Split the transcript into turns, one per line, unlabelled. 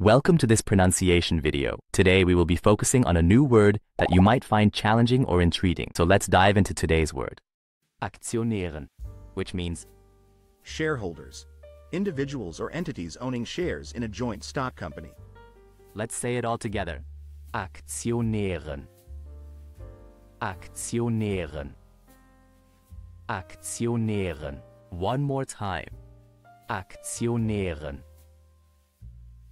Welcome to this pronunciation video. Today we will be focusing on a new word that you might find challenging or intriguing. So let's dive into today's word. Aktionären, which means
Shareholders. Individuals or entities owning shares in a joint stock company.
Let's say it all together. Aktionären. Aktionären. Aktionären. One more time. Aktionären.